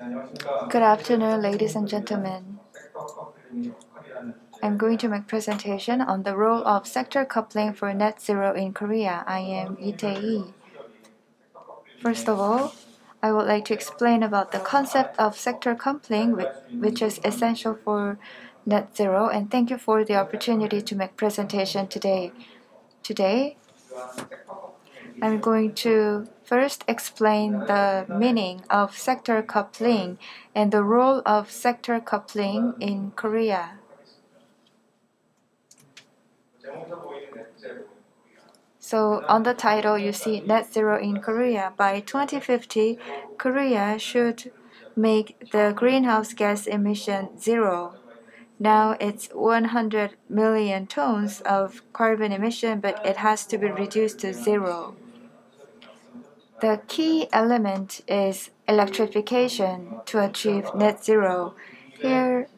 Good afternoon, ladies and gentlemen. I'm going to make presentation on the role of sector coupling for net zero in Korea. I am Tae Eui. First of all, I would like to explain about the concept of sector coupling, which is essential for net zero, and thank you for the opportunity to make presentation today. Today, I'm going to first explain the meaning of sector coupling and the role of sector coupling in Korea. So on the title, you see net zero in Korea. By 2050, Korea should make the greenhouse gas emission zero. Now it's 100 million tons of carbon emission, but it has to be reduced to zero. The key element is electrification to achieve net zero. Here,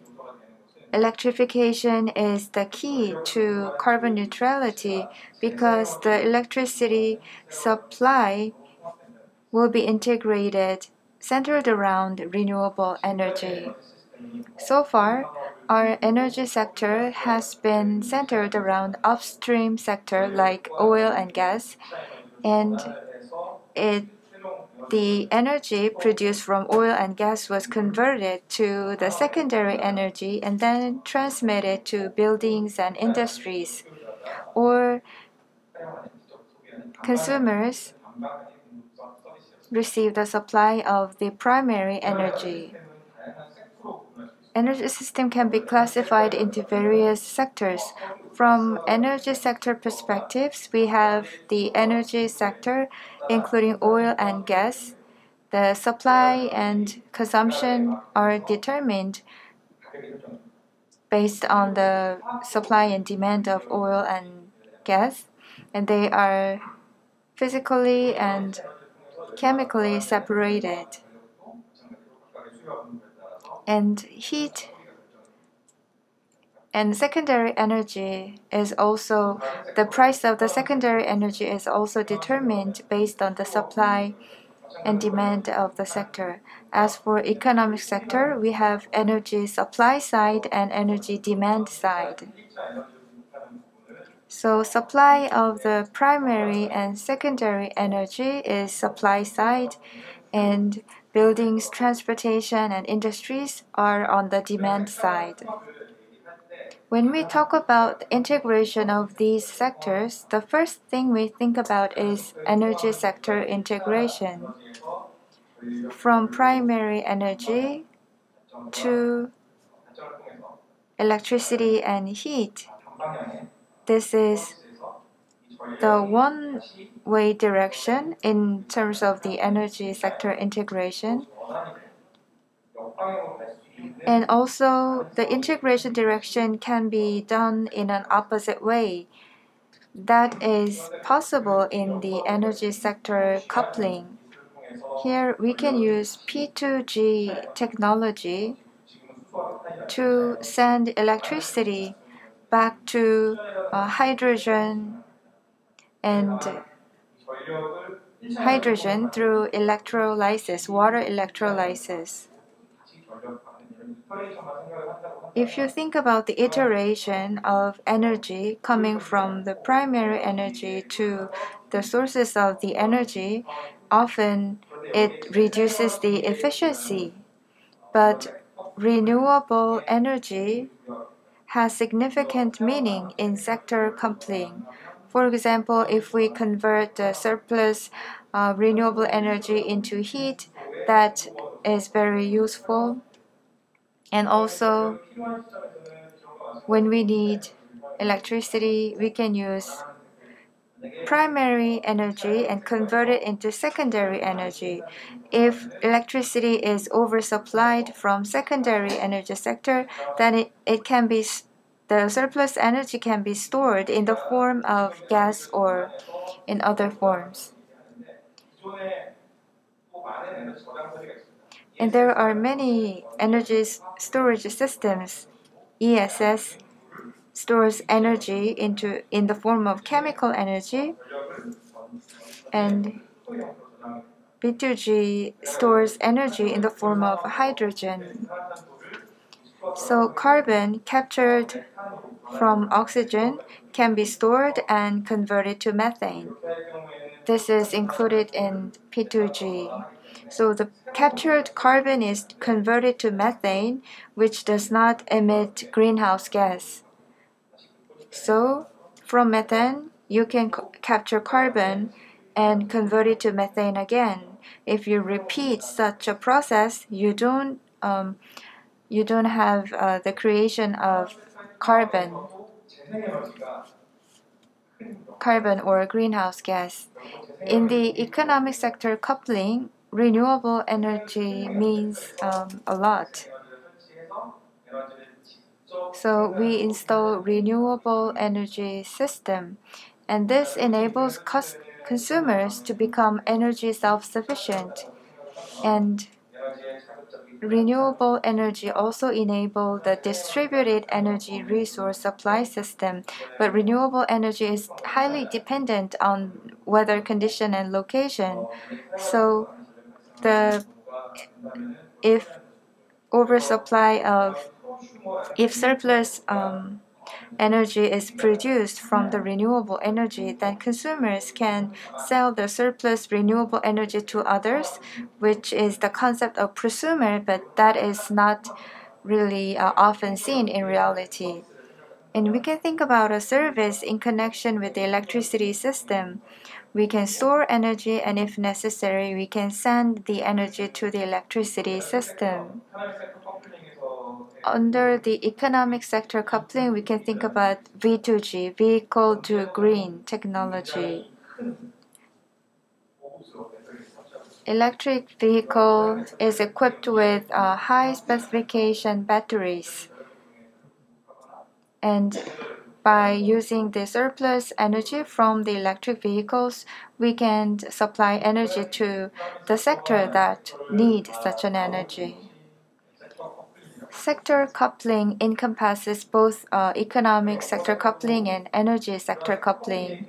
electrification is the key to carbon neutrality because the electricity supply will be integrated centered around renewable energy. So far, our energy sector has been centered around upstream sector like oil and gas, and it the energy produced from oil and gas was converted to the secondary energy and then transmitted to buildings and industries or consumers receive the supply of the primary energy energy system can be classified into various sectors. From energy sector perspectives, we have the energy sector, including oil and gas. The supply and consumption are determined based on the supply and demand of oil and gas, and they are physically and chemically separated and heat and secondary energy is also the price of the secondary energy is also determined based on the supply and demand of the sector. As for economic sector, we have energy supply side and energy demand side. So supply of the primary and secondary energy is supply side and Buildings, transportation, and industries are on the demand side. When we talk about the integration of these sectors, the first thing we think about is energy sector integration. From primary energy to electricity and heat. This is the one way direction in terms of the energy sector integration. And also, the integration direction can be done in an opposite way. That is possible in the energy sector coupling. Here, we can use P2G technology to send electricity back to uh, hydrogen and hydrogen through electrolysis, water electrolysis. If you think about the iteration of energy coming from the primary energy to the sources of the energy, often it reduces the efficiency. But renewable energy has significant meaning in sector coupling. For example, if we convert the surplus uh, renewable energy into heat, that is very useful. And also, when we need electricity, we can use primary energy and convert it into secondary energy. If electricity is oversupplied from secondary energy sector, then it, it can be the surplus energy can be stored in the form of gas or in other forms. And there are many energy storage systems. ESS stores energy into in the form of chemical energy and P2G stores energy in the form of hydrogen. So carbon captured from oxygen can be stored and converted to methane. This is included in P2G. So the captured carbon is converted to methane, which does not emit greenhouse gas. So from methane, you can capture carbon and convert it to methane again. If you repeat such a process, you don't um, you don't have uh, the creation of carbon carbon or greenhouse gas. In the economic sector coupling, renewable energy means um, a lot. So we install renewable energy system, and this enables consumers to become energy self-sufficient. And renewable energy also enable the distributed energy resource supply system, but renewable energy is highly dependent on weather condition and location. So the if oversupply of if surplus um, energy is produced from the renewable energy, then consumers can sell the surplus renewable energy to others, which is the concept of prosumer, but that is not really uh, often seen in reality. And we can think about a service in connection with the electricity system. We can store energy, and if necessary, we can send the energy to the electricity system under the economic sector coupling, we can think about V2G, vehicle to grid technology. Electric vehicle is equipped with uh, high specification batteries. And by using the surplus energy from the electric vehicles, we can supply energy to the sector that need such an energy. Sector coupling encompasses both uh, economic sector coupling and energy sector coupling.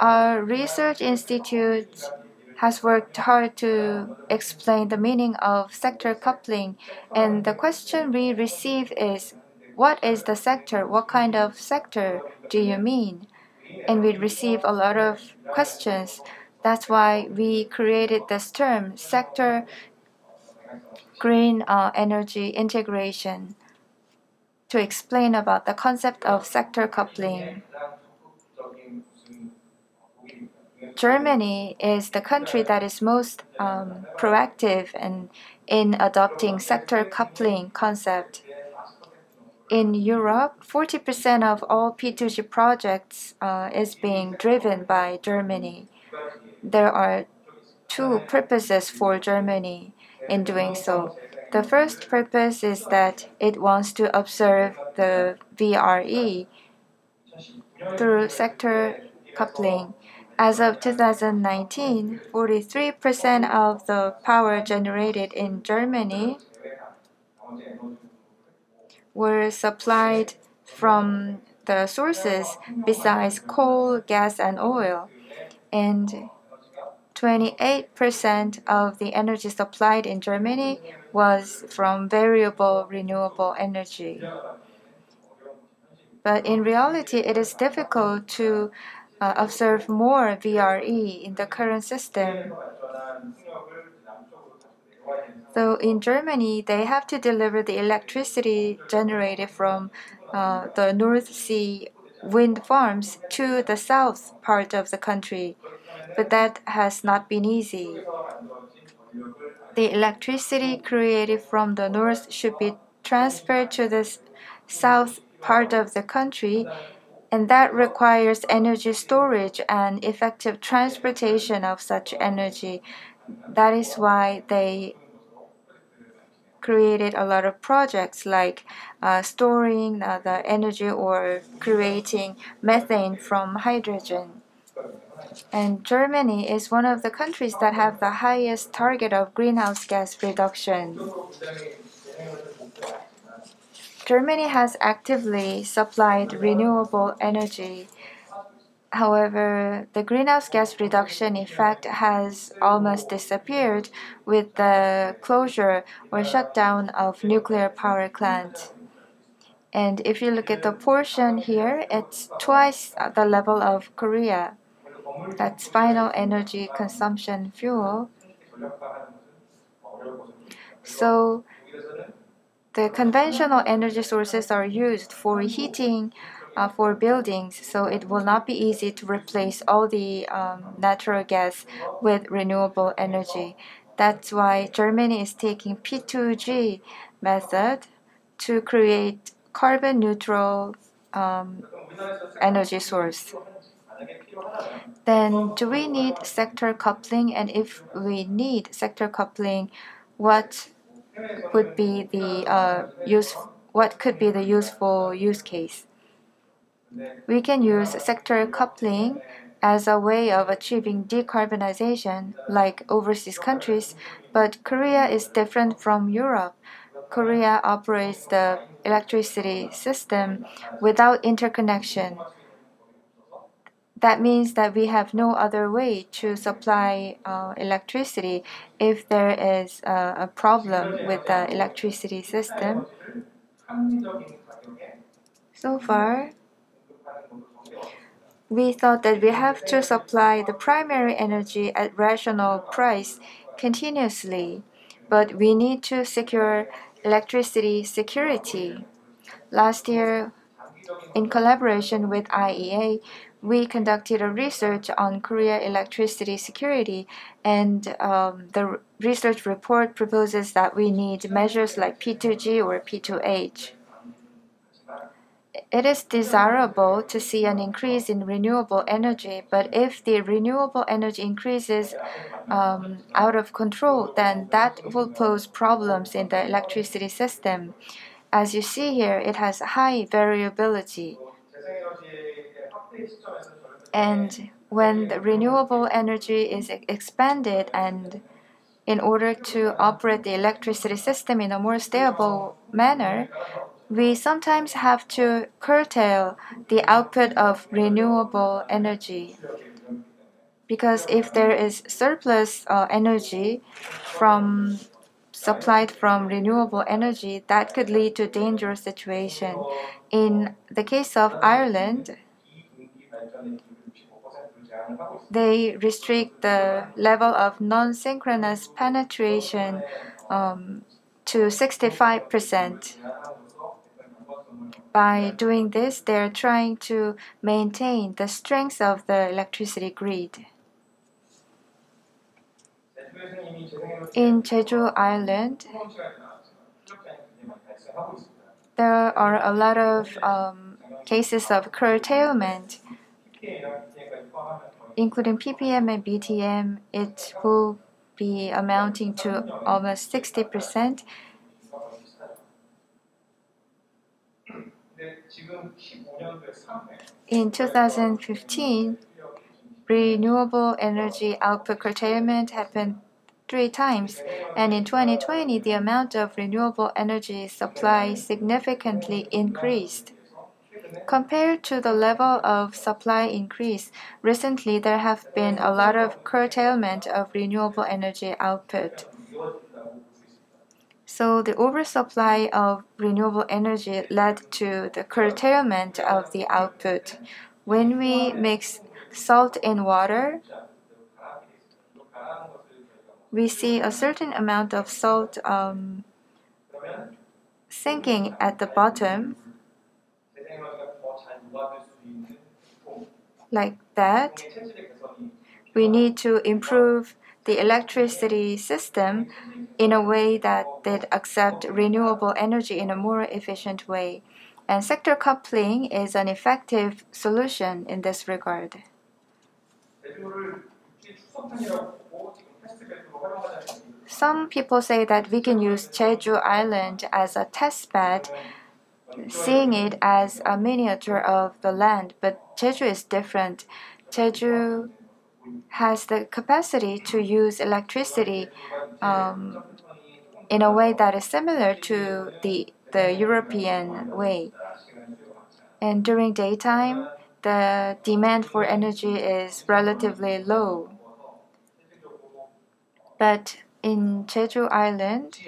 Our research institute has worked hard to explain the meaning of sector coupling, and the question we receive is what is the sector? What kind of sector do you mean? And we receive a lot of questions. That's why we created this term, sector green uh, energy integration to explain about the concept of sector coupling. Germany is the country that is most um, proactive and in adopting sector coupling concept. In Europe, 40% of all P2G projects uh, is being driven by Germany. There are two purposes for Germany in doing so. The first purpose is that it wants to observe the VRE through sector coupling. As of 2019, 43% of the power generated in Germany were supplied from the sources besides coal, gas, and oil. And 28% of the energy supplied in Germany was from variable renewable energy. But in reality, it is difficult to uh, observe more VRE in the current system. So in Germany, they have to deliver the electricity generated from uh, the North Sea wind farms to the south part of the country but that has not been easy. The electricity created from the north should be transferred to the south part of the country, and that requires energy storage and effective transportation of such energy. That is why they created a lot of projects like uh, storing uh, the energy or creating methane from hydrogen. And Germany is one of the countries that have the highest target of greenhouse gas reduction. Germany has actively supplied renewable energy However, the greenhouse gas reduction effect has almost disappeared with the closure or shutdown of nuclear power plants. And if you look at the portion here, it's twice the level of Korea. That's final energy consumption fuel. So the conventional energy sources are used for heating uh, for buildings, so it will not be easy to replace all the um, natural gas with renewable energy. That's why Germany is taking P2G method to create carbon neutral um, energy source. Then, do we need sector coupling? And if we need sector coupling, what would be the uh, use? What could be the useful use case? We can use sector coupling as a way of achieving decarbonization, like overseas countries, but Korea is different from Europe. Korea operates the electricity system without interconnection. That means that we have no other way to supply uh, electricity if there is uh, a problem with the electricity system. So far, we thought that we have to supply the primary energy at rational price continuously, but we need to secure electricity security. Last year, in collaboration with IEA, we conducted a research on Korea electricity security, and um, the research report proposes that we need measures like P2G or P2H. It is desirable to see an increase in renewable energy, but if the renewable energy increases um, out of control, then that will pose problems in the electricity system. As you see here, it has high variability. And when the renewable energy is expanded and in order to operate the electricity system in a more stable manner, we sometimes have to curtail the output of renewable energy. Because if there is surplus uh, energy from supplied from renewable energy, that could lead to dangerous situation. In the case of Ireland, they restrict the level of non-synchronous penetration um, to 65%. By doing this, they are trying to maintain the strength of the electricity grid. In Jeju Island, there are a lot of um, cases of curtailment, including ppm and btm. It will be amounting to almost 60%. In 2015, renewable energy output curtailment happened three times, and in 2020, the amount of renewable energy supply significantly increased. Compared to the level of supply increase, recently there have been a lot of curtailment of renewable energy output. So the oversupply of renewable energy led to the curtailment of the output. When we mix salt in water, we see a certain amount of salt um, sinking at the bottom, like that. We need to improve the electricity system in a way that they accept renewable energy in a more efficient way. And sector coupling is an effective solution in this regard. Some people say that we can use Jeju Island as a test bed, seeing it as a miniature of the land, but Jeju is different. Jeju has the capacity to use electricity um, in a way that is similar to the, the European way. And during daytime, the demand for energy is relatively low. But in Jeju Island,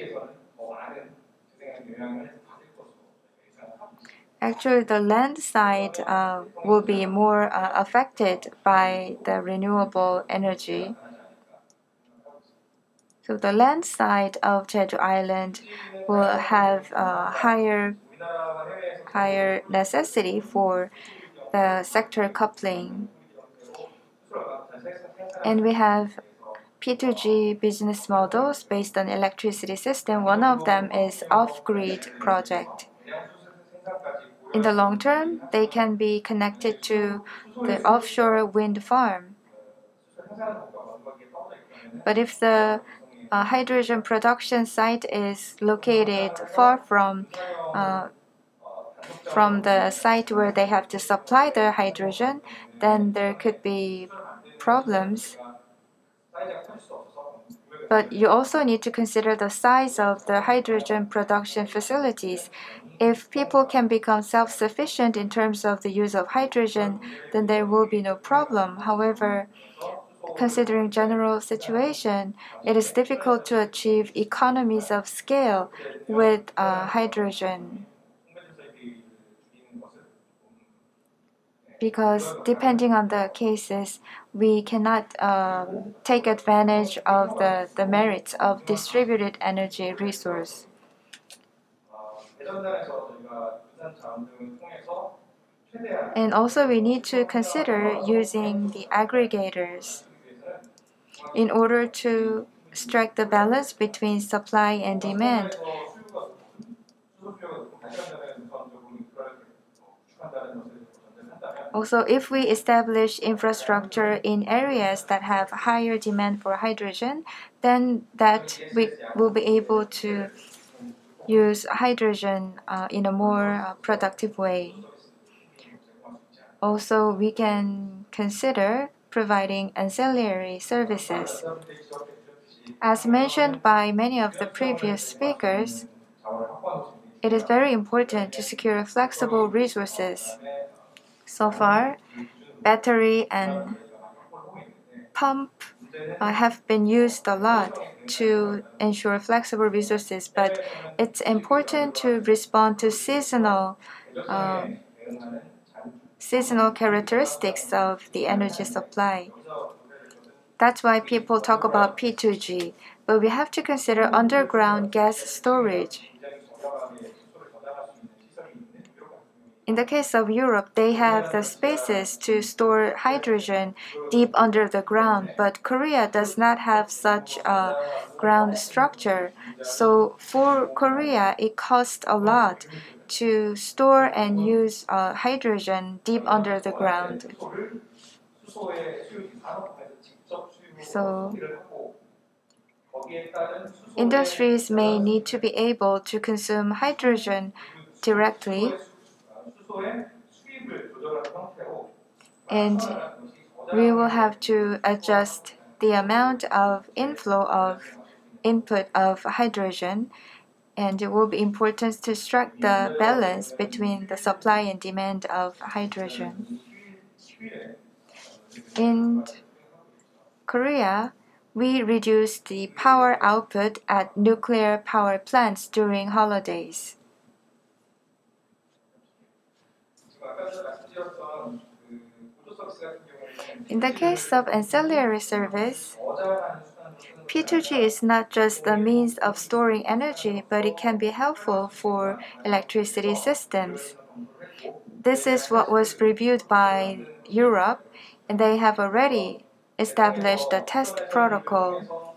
actually the land side uh, will be more uh, affected by the renewable energy. So the land side of Jeju Island will have a higher higher necessity for the sector coupling. And we have P2G business models based on electricity system. One of them is off-grid project. In the long term, they can be connected to the offshore wind farm. But if the uh, hydrogen production site is located far from uh, from the site where they have to supply the hydrogen, then there could be problems. But you also need to consider the size of the hydrogen production facilities. If people can become self sufficient in terms of the use of hydrogen, then there will be no problem. However, considering general situation, it is difficult to achieve economies of scale with uh, hydrogen. Because depending on the cases, we cannot um, take advantage of the, the merits of distributed energy resource. And also we need to consider using the aggregators in order to strike the balance between supply and demand. Also, if we establish infrastructure in areas that have higher demand for hydrogen, then that we will be able to use hydrogen uh, in a more uh, productive way. Also, we can consider providing ancillary services. As mentioned by many of the previous speakers, it is very important to secure flexible resources. So far, battery and pump uh, have been used a lot to ensure flexible resources, but it's important to respond to seasonal uh, seasonal characteristics of the energy supply. That's why people talk about P2G, but we have to consider underground gas storage. In the case of Europe, they have the spaces to store hydrogen deep under the ground, but Korea does not have such a ground structure. So for Korea, it costs a lot to store and use uh, hydrogen deep under the ground. So, industries may need to be able to consume hydrogen directly. And we will have to adjust the amount of inflow of input of hydrogen and it will be important to strike the balance between the supply and demand of hydrogen. In Korea, we reduce the power output at nuclear power plants during holidays. In the case of ancillary service, P2G is not just a means of storing energy, but it can be helpful for electricity systems. This is what was reviewed by Europe, and they have already established a test protocol.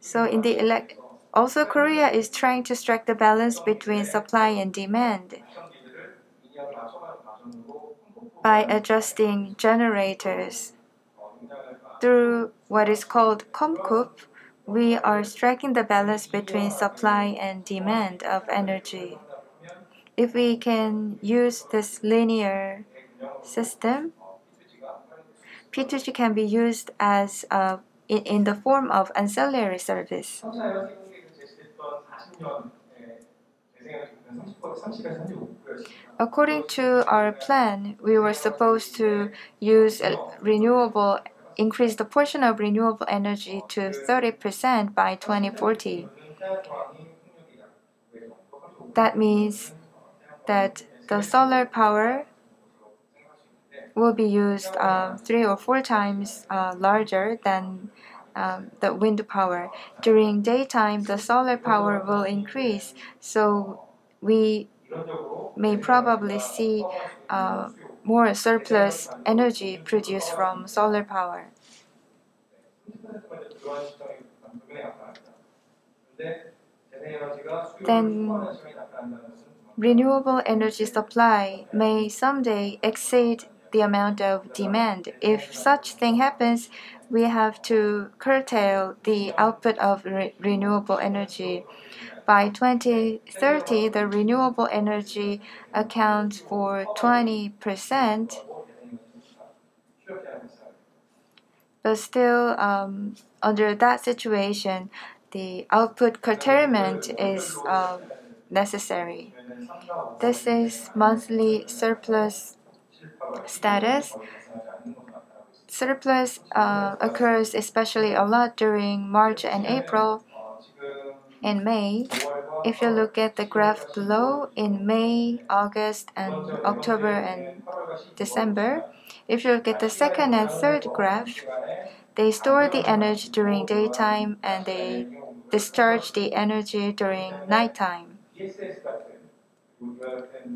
So in the also Korea is trying to strike the balance between supply and demand by adjusting generators through what is called KOMKUP, we are striking the balance between supply and demand of energy. If we can use this linear system, P2G can be used as uh, in, in the form of ancillary service. According to our plan, we were supposed to use renewable increase the portion of renewable energy to 30% by 2040. That means that the solar power will be used uh, three or four times uh, larger than um, the wind power. During daytime, the solar power will increase, so we may probably see uh, more surplus energy produced from solar power. Then renewable energy supply may someday exceed the amount of demand. If such thing happens, we have to curtail the output of re renewable energy. By 2030, the renewable energy accounts for 20%. But still, um, under that situation, the output curtailment is uh, necessary. This is monthly surplus status. Surplus uh, occurs especially a lot during March and April. In May, if you look at the graph below, in May, August, and October and December, if you look at the second and third graph, they store the energy during daytime and they discharge the energy during nighttime.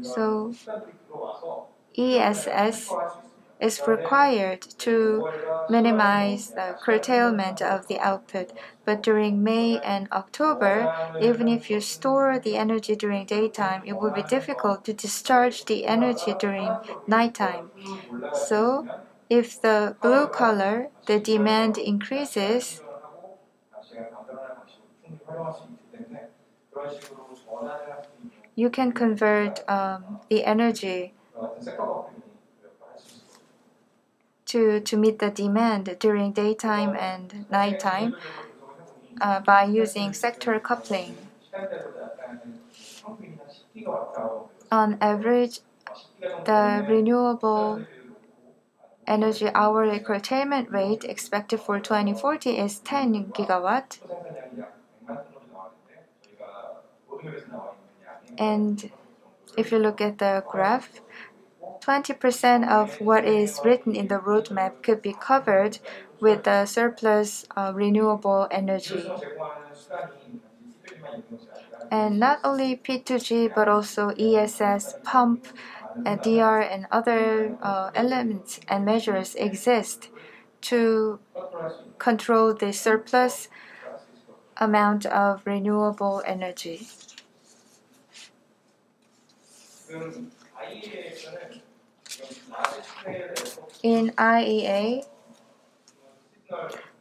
So ESS is required to minimize the curtailment of the output. But during May and October, even if you store the energy during daytime, it will be difficult to discharge the energy during nighttime. So, if the blue color, the demand increases, you can convert um, the energy to, to meet the demand during daytime and nighttime uh, by using sector coupling. On average, the renewable energy hourly curtailment rate expected for 2040 is 10 gigawatt. And if you look at the graph, 20% of what is written in the roadmap could be covered with the surplus uh, renewable energy. And not only P2G but also ESS, pump, and DR, and other uh, elements and measures exist to control the surplus amount of renewable energy. In IEA,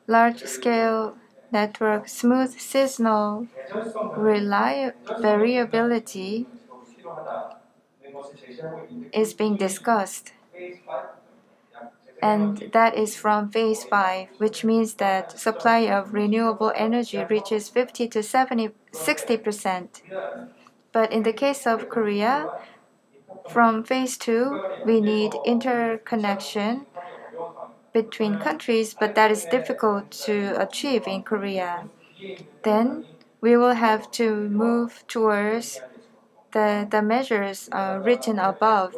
large scale network smooth seasonal variability is being discussed. And that is from phase 5, which means that supply of renewable energy reaches 50 to 70, 60%. But in the case of Korea, from phase two, we need interconnection between countries, but that is difficult to achieve in Korea. Then we will have to move towards the, the measures uh, written above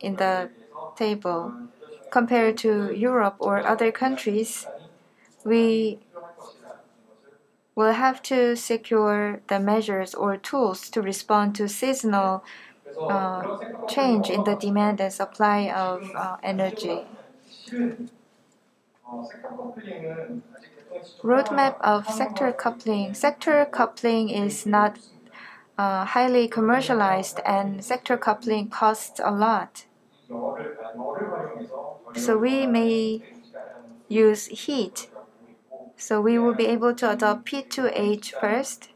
in the table. Compared to Europe or other countries, we will have to secure the measures or tools to respond to seasonal uh, change in the demand and supply of uh, energy. Roadmap of sector coupling. Sector coupling is not uh, highly commercialized and sector coupling costs a lot. So we may use heat. So we will be able to adopt P2H first.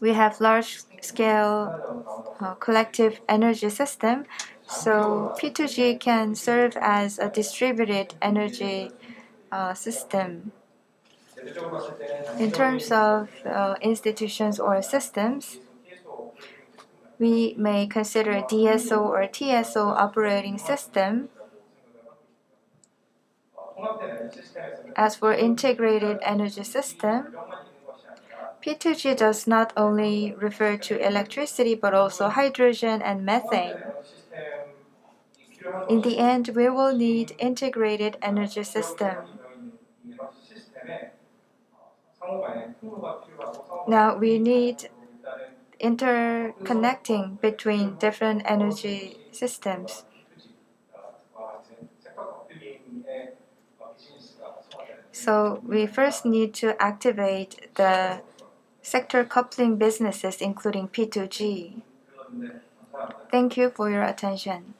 We have large scale uh, collective energy system. So P2G can serve as a distributed energy uh, system. In terms of uh, institutions or systems, we may consider DSO or TSO operating system. As for integrated energy system, P2G does not only refer to electricity but also hydrogen and methane. In the end, we will need integrated energy system. Now we need interconnecting between different energy systems. So we first need to activate the sector coupling businesses, including P2G. Thank you for your attention.